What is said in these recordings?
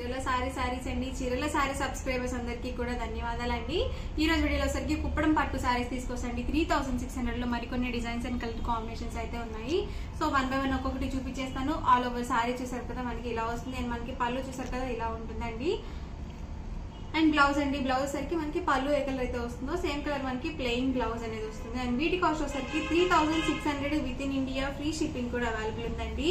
చీరల సారీ సారీస్ అండి. చీరల సారీ సబ్స్క్రైబర్స్ అందరికీ కూడా ధన్యవాదాలండి. ఈ రోజు వీడియోలో సరికి కుప్పడం పట్టు సారీస్ తీసుకొస్తండి త్రీ థౌసండ్ సిక్స్ హండ్రెడ్లో మరికొన్ని డిజైన్స్ అండ్ కలర్ కాంబినేషన్స్ అయితే ఉన్నాయి. సో వన్ బై వన్ ఒక్కొక్కటి చూపించేస్తాను. ఆల్ ఓవర్ సారీ చూసారు కదా మనకి ఇలా వస్తుంది. అండ్ మనకి పళ్ళు చూసారు కదా ఇలా ఉంటుందండి. అండ్ బ్లౌజ్ అండి. బ్లౌజ్ సరికి మనకి పళ్ళు ఏ కలర్ అయితే వస్తుందో సేమ్ కలర్ మనకి ప్లెయిన్ బ్లౌజ్ అనేది వస్తుంది. అండ్ వీటి కాస్ట్ వచ్చేసరికి three thousand six hundred within India free shipping కూడా అవైలబుల్ ఉందండి.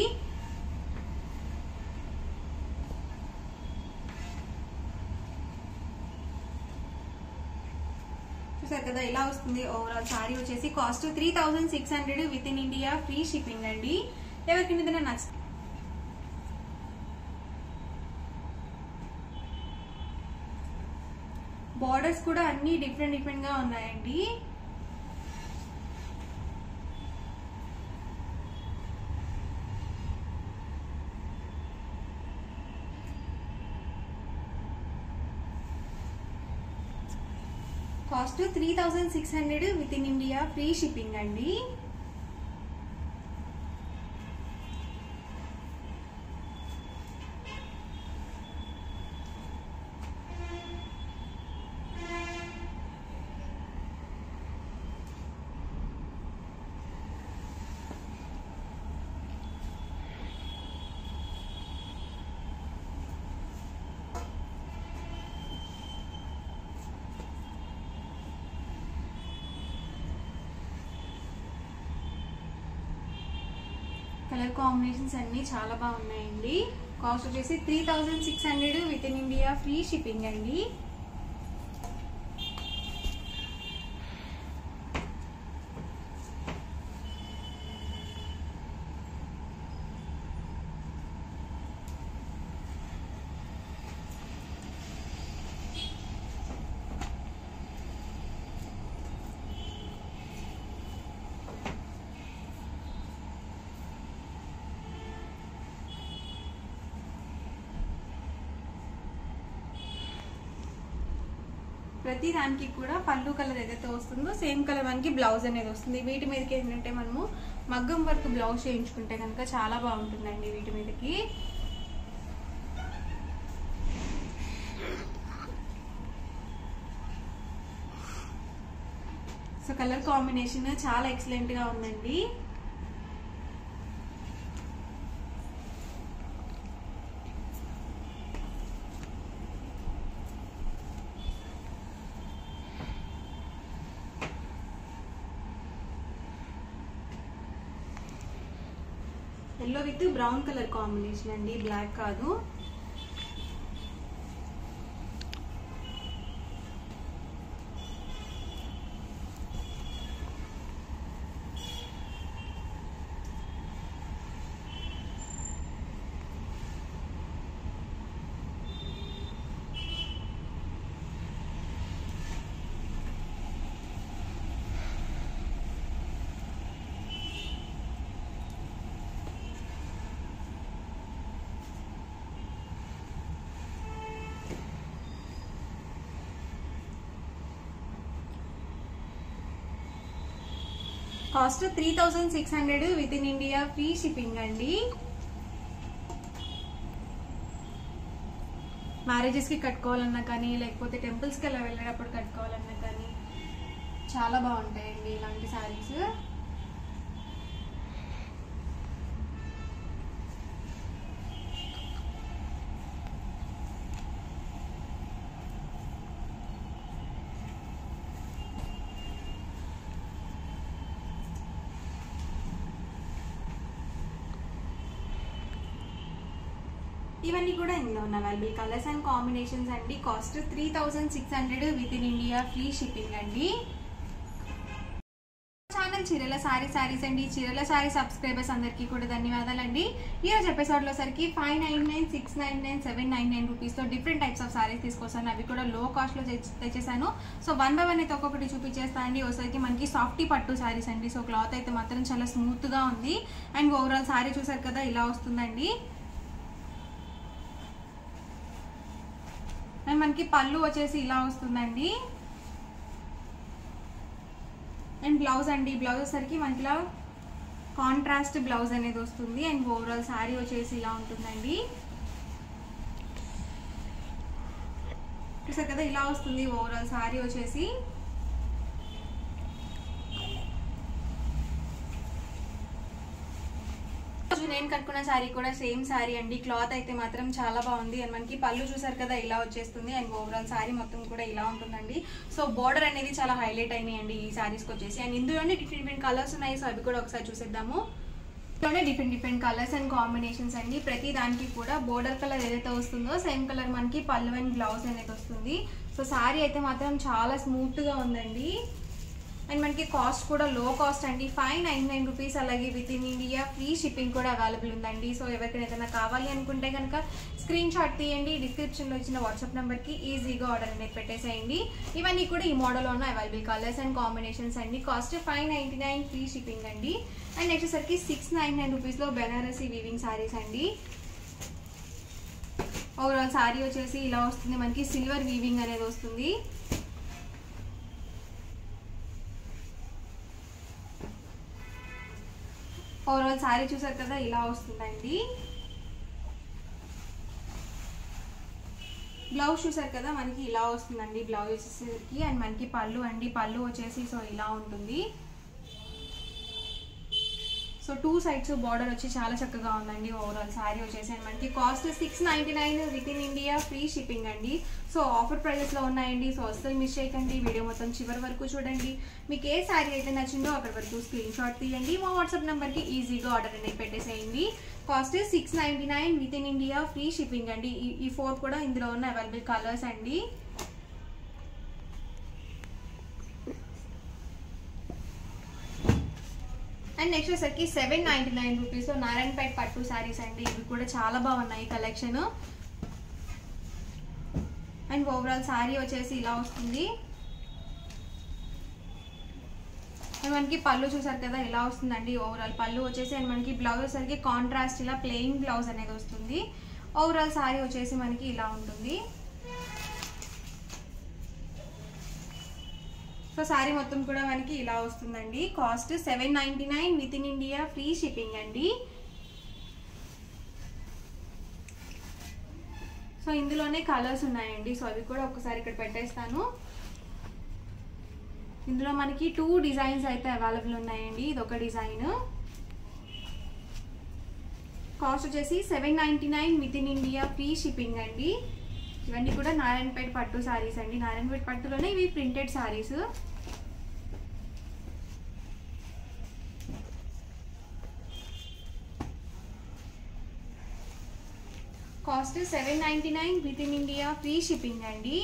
కదా ఎలా వస్తుంది ఓవరాల్ సారీ వచ్చేసి cost three thousand six hundred within India free shipping అండి. ఎవరికి ఏదైనా నచ్చుతుంది? బార్డర్స్ కూడా అన్ని డిఫరెంట్ డిఫరెంట్గా ఉన్నాయండి. Cost three thousand six hundred within India free shipping అండి. కలర్ కాంబినేషన్స్ అన్ని చాలా బాగున్నాయండి. కాస్ట్ వచ్చేసి three thousand six hundred within India free shipping అండి. ప్రతి దానికి కూడా పళ్ళు కలర్ ఏదైతే వస్తుందో సేమ్ కలర్ మనకి బ్లౌజ్ అనేది వస్తుంది. వీటి మీదకి ఏంటంటే మనము మగ్గం వర్క్ బ్లౌజ్ చేయించుకుంటే కనుక చాలా బాగుంటుందండి వీటి మీదకి. సో కలర్ కాంబినేషన్ చాలా ఎక్సలెంట్గా ఉందండి. Yellow with brown colour combination అండి బ్లాక్ కాదు. Cost three thousand six hundred within India free shipping అండి. మ్యారేజెస్కి కట్టుకోవాలన్నా కానీ లేకపోతే టెంపుల్స్కి అలా వెళ్ళేటప్పుడు కట్టుకోవాలన్నా కానీ చాలా బాగుంటాయండి ఇలాంటి శారీస్ ఇవన్నీ కూడా ఇందులో ఉన్న అవైలబుల్ కలర్స్ అండ్ కాంబినేషన్స్ అండి. Cost three thousand six hundred within India free shipping అండి. ఛానల్ చీరల సారీ సారీస్ అండి. చీరల సారీ సబ్స్క్రైబర్స్ అందరికీ కూడా ధన్యవాదాలండి ఈ రోజు ఎపిసోడ్లో సరికి five nine nine six nine nine seven nine nine రూపీస్తో different types of saris తీసుకొస్తాను. అవి కూడా లో కాస్ట్లో తెచ్చి- తెచ్చేసాను. సో వన్ బై వన్ అయితే ఒక్కొక్కటి చూపించేస్తానండి ఒకసారికి మనకి సాఫ్టీ పట్టు సారీస్ అండి. సో క్లాత్ అయితే మాత్రం చాలా స్మూత్గా ఉంది. అండ్ ఓవరాల్ సారీ చూసారు కదా ఇలా వస్తుందండి. మనకి పళ్ళు వచ్చేసి ఇలా వస్తుందండి. అండ్ బ్లౌజ్ అండి బ్లౌజ్ వచ్చేసరికి మనకి ఇలా కాంట్రాస్ట్ బ్లౌజ్ అనేది వస్తుంది. అండ్ ఓవరాల్ శారీ వచ్చేసి ఇలా ఉంటుందండి. చూసారు కదా ఇలా వస్తుంది ఓవరాల్ శారీ వచ్చేసి. నేను కట్టుకున్న శారీ కూడా సేమ్ శారీ అండి. క్లాత్ అయితే మాత్రం చాలా బాగుంది. అండ్ మనకి పళ్ళు చూసారు కదా ఇలా వచ్చేస్తుంది. అండ్ ఓవరాల్ శారీ మొత్తం కూడా ఇలా ఉంటుందండి. సో బోర్డర్ అనేది చాలా హైలైట్ అయినాయండి ఈ శారీస్కి వచ్చేసి. అండ్ ఇందులోనే డిఫరెంట్ డిఫరెంట్ కలర్స్ ఉన్నాయి. సో అవి కూడా ఒకసారి చూసేద్దాము. ఇందులోనే different different colours and combinations అండి. ప్రతి దానికి కూడా బోర్డర్ కలర్ ఏదైతే వస్తుందో సేమ్ కలర్ మనకి పళ్ళు అండ్ బ్లౌజ్ అనేది వస్తుంది. సో శారీ అయితే మాత్రం చాలా స్మూత్గా ఉందండి. అండ్ మనకి కాస్ట్ కూడా లో కాస్ట్ అండి. ఫైవ్ నైన్ నైన్ రూపీస్ అలాగే with in India free shipping కూడా అవైలబుల్ ఉందండి. సో ఎవరికైనా ఏదైనా కావాలి అనుకుంటే కనుక స్క్రీన్ షాట్ తీయండి. డిస్క్రిప్షన్లో ఇచ్చిన వాట్సాప్ నెంబర్కి ఈజీగా ఆర్డర్ అనేది పెట్టేసేయండి. ఇవన్నీ కూడా ఈ మోడల్లో ఉన్న అవైలబుల్ కలర్స్ అండ్ కాంబినేషన్స్ అండి. Cost five ninety nine free shipping అండి. అండ్ నెక్స్ట్ సరికి సిక్స్ నైన్ నైన్ రూపీస్లో బెనారసీ వీవింగ్ సారీస్ అండి. ఓవరాల్ సారీ వచ్చేసి ఇలా వస్తుంది. మనకి సిల్వర్ వీవింగ్ అనేది వస్తుంది. ఓవరాల్ శారీ చూసారు కదా ఇలా వస్తుందండి. బ్లౌజ్ చూసారు కదా మనకి ఇలా వస్తుందండి బ్లౌజ్ వచ్చేసరికి అండ్ మనకి పళ్ళు అండి. పళ్ళు వచ్చేసి సో ఇలా ఉంటుంది. సో టూ సైడ్స్ బార్డర్ వచ్చి చాలా చక్కగా ఉందండి ఓవరాల్ శారీ వచ్చేసి అండ్ మనకి cost six ninety nine within India free shipping అండి సో ఆఫర్ ప్రైజెస్లో ఉన్నాయండి. సో అస్సలు మిస్ చేయకండి. వీడియో మొత్తం చివరి వరకు చూడండి. మీకు ఏ శారీ అయితే నచ్చిందో అక్కడ వరకు స్క్రీన్ షాట్ తీయండి. మా వాట్సాప్ నెంబర్కి ఈజీగా ఆర్డర్ అనేది పెట్టేసేయండి. Cost six ninety nine within India free shipping అండి. ఈ- ఈ ఫోర్ కూడా ఇందులో ఉన్న అవైలబుల్ కలర్స్ అండి. అండ్ నెక్స్ట్ వచ్చేసరికి సెవెన్ నైంటీ నైన్ రూపీస్లో నారాయణపేట పట్టు శారీస్ అండి. ఇవి కూడా చాలా బాగున్నాయి కలెక్షన్ అండ్ ఓవరాల్ శారీ వచ్చేసి ఇలా వస్తుంది. అండ్ మనకి పళ్ళు చూసారు కదా ఇలా వస్తుందండి ఓవరాల్ పళ్ళు. వచ్చేసి అండ్ మనకి బ్లౌజ్ వచ్చేసరికి కాంట్రాస్ట్ ఇలా ప్లెయిన్ బ్లౌజ్ అనేది వస్తుంది. ఓవరాల్ శారీ వచ్చేసి మనకి ఇలా ఉంటుంది. సో శారీ మొత్తం కూడా మనకి ఇలా వస్తుందండి. Cost seven ninety nine within India free shipping అండి. సో ఇందులోనే కలర్స్ ఉన్నాయండి. సో అవి కూడా ఒకసారి ఇక్కడ పెట్టేస్తాను. ఇందులో మనకి టూ డిజైన్స్ అయితే అవైలబుల్ ఉన్నాయండి. ఇది ఒక డిజైన్. కాస్ట్ వచ్చేసి seven ninety nine within India free shipping అండి. ఇవన్నీ కూడా నారాయణపేట పట్టు శారీస్ అండి. నారాయణపేట పట్టులోనే ఇవి printed saris cost seven ninety nine within India free shipping అండి.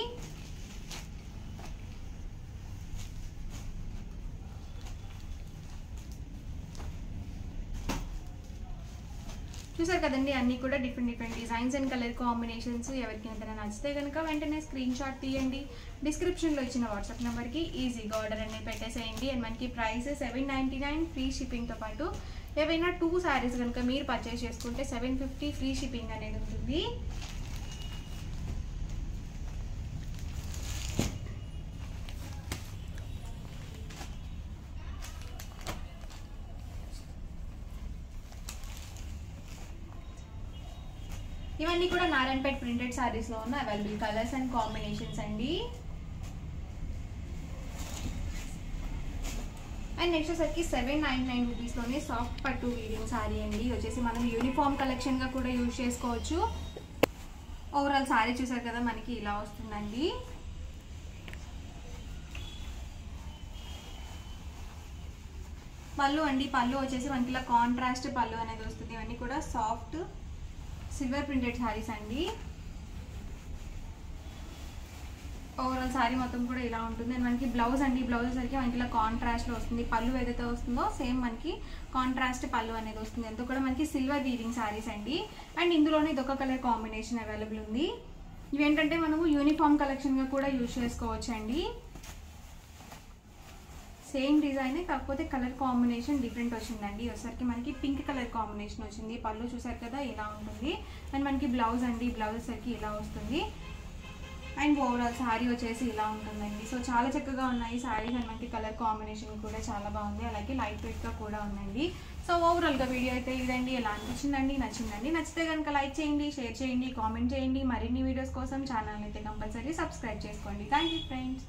చూసారు కదండి అన్నీ కూడా different different designs and colour combinations ఎవరికి నచ్చితే కనుక వెంటనే స్క్రీన్ షాట్ తీయండి. డిస్క్రిప్షన్లో ఇచ్చిన వాట్సాప్ నెంబర్కి ఈజీగా ఆర్డర్ అనేది పెట్టేసేయండి. అండ్ మనకి price seven ninety nine free షిప్పింగ్తో పాటు ఏవైనా టూ శారీస్ కనుక మీరు పర్చేస్ చేసుకుంటే సెవెన్ ఫిఫ్టీ ఫ్రీ షిప్పింగ్ అనేది ఉంటుంది. ఇవన్నీ కూడా నారాయణపేట్ ప్రింటెడ్ సారీస్లో ఉన్న అవైలబుల్ కలర్స్ అండ్ కాంబినేషన్స్ అండి. అండ్ నెక్స్ట్ వచ్చేసరికి సెవెన్ నైన్ నైన్ రూపీస్లోనే సాఫ్ట్ పట్టు వీడింగ్ సారీ అండి. వచ్చేసి మనం యూనిఫామ్ కలెక్షన్గా కూడా యూజ్ చేసుకోవచ్చు. ఓవరాల్ సారీ చూసారు కదా మనకి ఇలా వస్తుందండి. పళ్ళు అండి పళ్ళు వచ్చేసి మనకి ఇలా కాంట్రాస్ట్ పళ్ళు అనేది వస్తుంది. ఇవన్నీ కూడా సాఫ్ట్ సిల్వర్ ప్రింటెడ్ శారీస్ అండి. ఓవరాల్ శారీ మొత్తం కూడా ఇలా ఉంటుంది. అండ్ మనకి బ్లౌజ్ అండి. బ్లౌజ్ సరికి మనకి ఇలా కాంట్రాస్ట్లో వస్తుంది. పళ్ళు ఏదైతే వస్తుందో సేమ్ మనకి కాంట్రాస్ట్ పళ్ళు అనేది వస్తుంది. అంత కూడా మనకి సిల్వర్ వీవింగ్ శారీస్ అండి. అండ్ ఇందులోనే ఇదొక కలర్ కాంబినేషన్ అవైలబుల్ ఉంది. ఇవేంటంటే మనము యూనిఫామ్ కలెక్షన్గా కూడా యూజ్ చేసుకోవచ్చు అండి సేమ్ డిజైనే కాకపోతే కలర్ కాంబినేషన్ డిఫరెంట్ వచ్చిందండి. వచ్చేసరికి మనకి పింక్ కలర్ కాంబినేషన్ వచ్చింది. పళ్ళు చూసారు కదా ఇలా ఉంటుంది. అండ్ మనకి బ్లౌజ్ అండి. బ్లౌజ్ సరికి ఇలా వస్తుంది. అండ్ ఓవరాల్ శారీ వచ్చేసి ఇలా ఉంటుందండి. సో చాలా చక్కగా ఉన్నాయి శారీస్ అండ్ మనకి కలర్ కాంబినేషన్ కూడా చాలా బాగుంది. అలాగే లైట్ వెయిట్గా కూడా ఉందండి. సో ఓవరాల్గా వీడియో అయితే ఇదండి. ఎలా అనిపించిందండి? నచ్చిందండి? నచ్చితే కనుక లైక్ చేయండి షేర్ చేయండి కామెంట్ చేయండి. మరిన్ని వీడియోస్ కోసం ఛానల్ అయితే కంపల్సరీ సబ్స్క్రైబ్ చేసుకోండి. Thank you friends